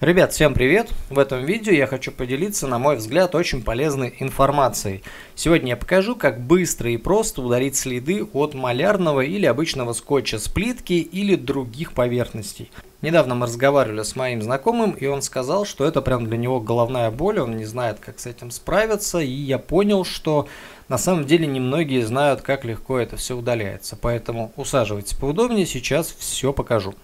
Ребят, всем привет! В этом видео я хочу поделиться, на мой взгляд, очень полезной информацией. Сегодня я покажу, как быстро и просто удалить следы от малярного или обычного скотча с плитки или других поверхностей. Недавно мы разговаривали с моим знакомым, и он сказал, что это прям для него головная боль, он не знает, как с этим справиться, и я понял, что на самом деле немногие знают, как легко это все удаляется. Поэтому усаживайтесь поудобнее, сейчас все покажу.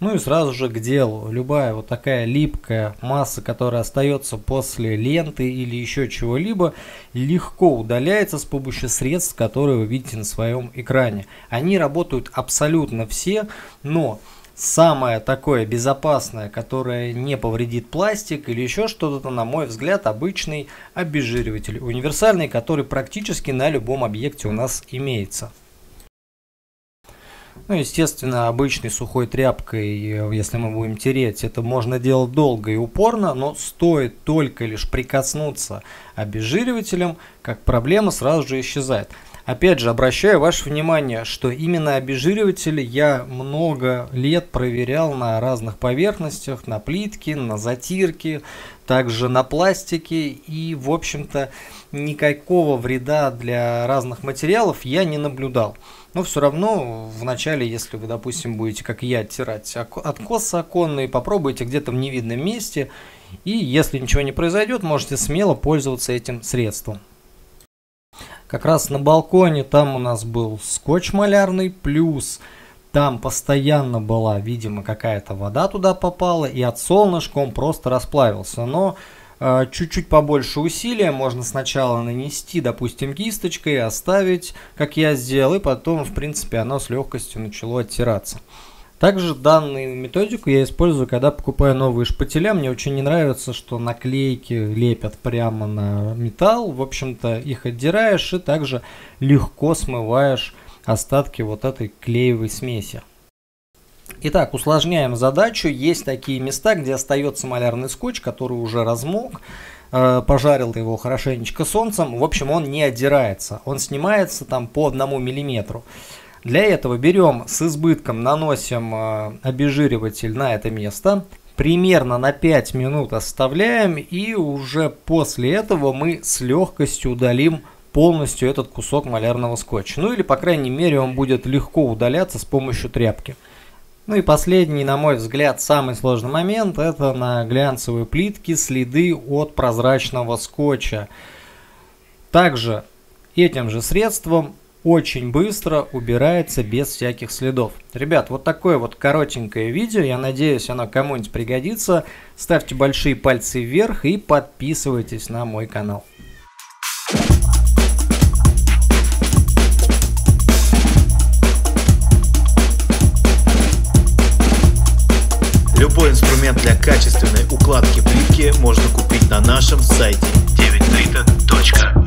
Ну и сразу же к делу. Любая вот такая липкая масса, которая остается после ленты или еще чего-либо, легко удаляется с помощью средств, которые вы видите на своем экране. Они работают абсолютно все, но самое такое безопасное, которое не повредит пластик или еще что-то, на мой взгляд, обычный обезжириватель. Универсальный, который практически на любом объекте у нас имеется. Ну, естественно, обычной сухой тряпкой, э, если мы будем тереть, это можно делать долго и упорно, но стоит только лишь прикоснуться обезжиривателем, как проблема сразу же исчезает. Опять же, обращаю ваше внимание, что именно обезжириватели я много лет проверял на разных поверхностях, на плитке, на затирке, также на пластике. И, в общем-то, никакого вреда для разных материалов я не наблюдал. Но все равно в начале, если вы, допустим, будете, как я, оттирать откос оконный, попробуйте где-то в невидном месте. И если ничего не произойдет, можете смело пользоваться этим средством. Как раз на балконе там у нас был скотч малярный, плюс там постоянно была, видимо, какая-то вода туда попала, и от солнышка он просто расплавился. Но Э, чуть-чуть побольше усилия можно сначала нанести, допустим, кисточкой, оставить, как я сделал, и потом, в принципе, оно с легкостью начало оттираться. Также данную методику я использую, когда покупаю новые шпателя. Мне очень не нравится, что наклейки лепят прямо на металл. В общем-то, их отдираешь и также легко смываешь остатки вот этой клеевой смеси. Итак, усложняем задачу. Есть такие места, где остается малярный скотч, который уже размок. Э, пожарил его хорошенечко солнцем. В общем, он не отдирается. Он снимается там по одному миллиметру. Для этого берем с избытком, наносим э, обезжириватель на это место. Примерно на 5 минут оставляем. И уже после этого мы с легкостью удалим полностью этот кусок малярного скотча. Ну или, по крайней мере, он будет легко удаляться с помощью тряпки. Ну и последний, на мой взгляд, самый сложный момент, это на глянцевой плитке следы от прозрачного скотча. Также этим же средством очень быстро убирается без всяких следов. Ребят, вот такое вот коротенькое видео, я надеюсь оно кому-нибудь пригодится. Ставьте большие пальцы вверх и подписывайтесь на мой канал. Любой инструмент для качественной укладки плитки можно купить на нашем сайте 9 точка